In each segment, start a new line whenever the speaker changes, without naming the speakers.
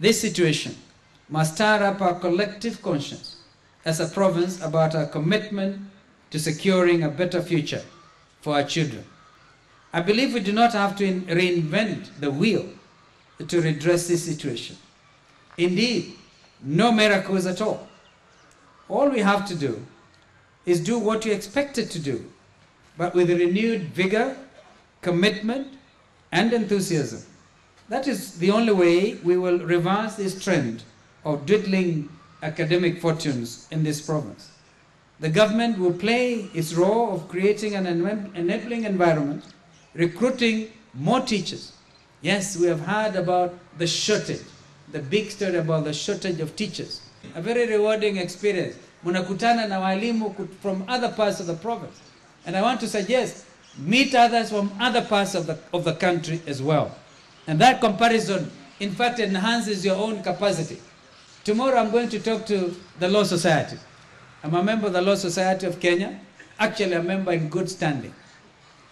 This situation must stir up our collective conscience as a province about our commitment to securing a better future for our children. I believe we do not have to in- reinvent the wheel to redress this situation. Indeed, no miracles at all. All we have to do is do what you expected to do, but with renewed vigor, commitment, and enthusiasm. That is the only way we will reverse this trend of dwindling academic fortunes in this province. The government will play its role of creating an enabling environment, recruiting more teachers. Yes, we have heard about the shortage, the big story about the shortage of teachers. A very rewarding experience. Munakutana na walimu from other parts of the province. And I want to suggest, meet others from other parts of the, of the country as well. And that comparison, in fact, enhances your own capacity. Tomorrow I'm going to talk to the Law Society. I'm a member of the Law Society of Kenya, actually a member in good standing,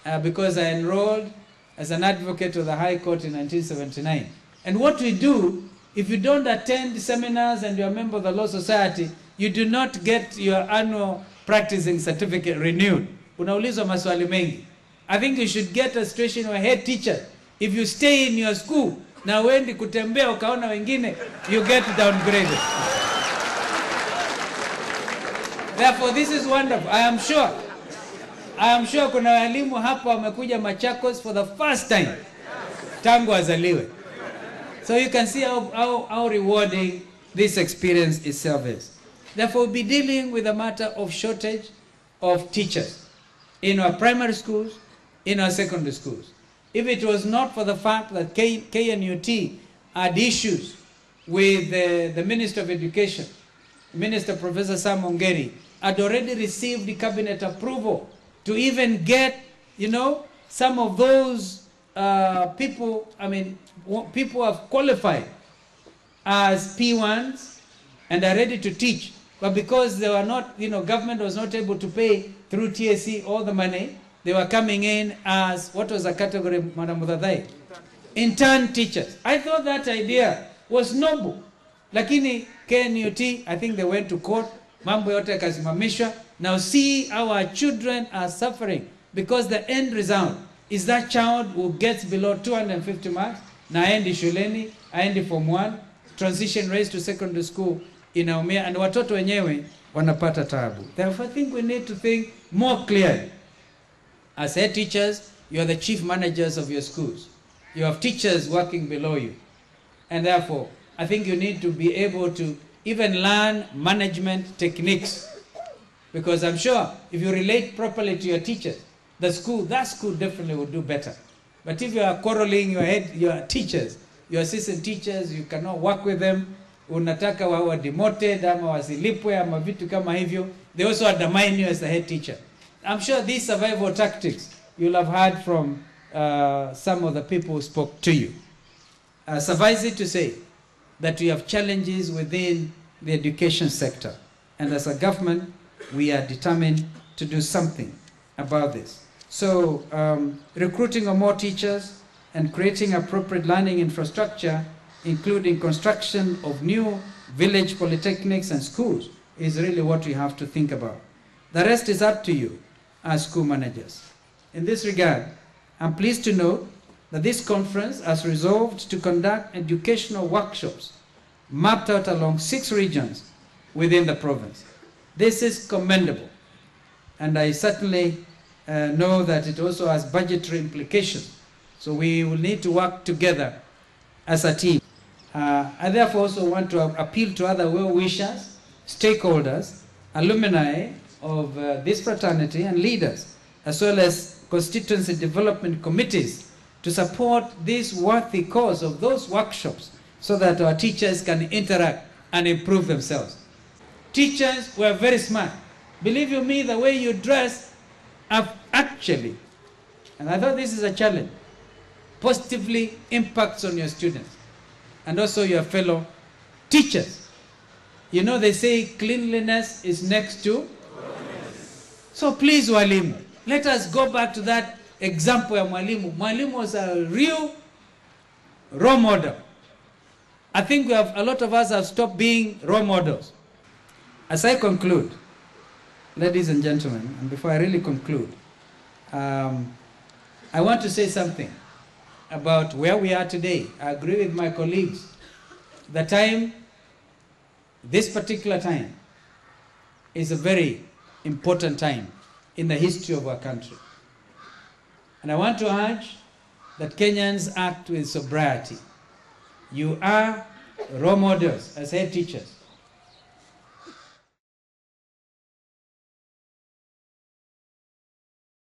uh, because I enrolled as an advocate of the High Court in 1979. And what we do, if you don't attend seminars and you're a member of the Law Society, you do not get your annual practicing certificate renewed. Unaulizwa maswali mengi. I think you should get a situation where head teacher, if you stay in your school na uendi kutembea ukaona wengine, you get downgraded. Therefore, this is wonderful. I am sure, I am sure kuna walimu hapa wamekuja Machakos for the first time tangu azaliwe. So you can see how, how, how rewarding this experience itself is. Therefore, we'll be dealing with the matter of shortage of teachers in our primary schools, in our secondary schools. If it was not for the fact that K, KNUT had issues with the, Minister of Education, Minister Professor Sam Ongeri, had already received cabinet approval to even get, you know, some of those uh, people, I mean, people have qualified as P1s and are ready to teach. But because they were not, you know, government was not able to pay through TSC all the money, they were coming in as, what was the category, Madam Mudadai? Intern teachers. I thought that idea was noble. Lakini KNUT, I think they went to court, mambo yote yakasimamishwa. Now see our children are suffering because the end result is that child who gets below 250 marks na aendi shuleni, aendi form 1, transition race to secondary school inaumia and watoto wenyewe wanapata tabu. Therefore, I think we need to think more clearly. As head teachers, you are the chief managers of your schools. You have teachers working below you. And therefore, I think you need to be able to even learn management techniques. Because I'm sure if you relate properly to your teachers, the school, that school definitely will do better. But if you are quarreling your head, your teachers, your assistant teachers, you cannot work with them, unataka wawe demoted ama wasilipwe ama vitu kama hivyo, they also undermine you as the head teacher. I'm sure these survival tactics you'll have heard from uh, some of the people who spoke to you. Uh, suffice it to say that we have challenges within the education sector. And as a government, we are determined to do something about this. So, um, recruiting of more teachers and creating appropriate learning infrastructure, including construction of new village polytechnics and schools, is really what we have to think about. The rest is up to you as school managers. In this regard, I'm pleased to note that this conference has resolved to conduct educational workshops mapped out along six regions within the province. This is commendable, and I certainly uh, know that it also has budgetary implications. So we will need to work together as a team. Uh, I therefore also want to appeal to other well-wishers, stakeholders, alumni of uh, this fraternity and leaders, as well as constituency development committees to support this worthy cause of those workshops so that our teachers can interact and improve themselves. Teachers were very smart. Believe you me, the way you dress actually, and I thought this is a challenge, positively impacts on your students and also your fellow teachers. You know, they say cleanliness is next to. So please, walimu, let us go back to that example ya mwalimu. Was a real role model. I think we have a lot of us have stopped being role models. As I conclude, ladies and gentlemen, and before I really conclude, um, I want to say something about where we are today. I agree with my colleagues. The time, this particular time, is a very important time in the history of our country. And I want to urge that Kenyans act with sobriety. You are role models as head teachers.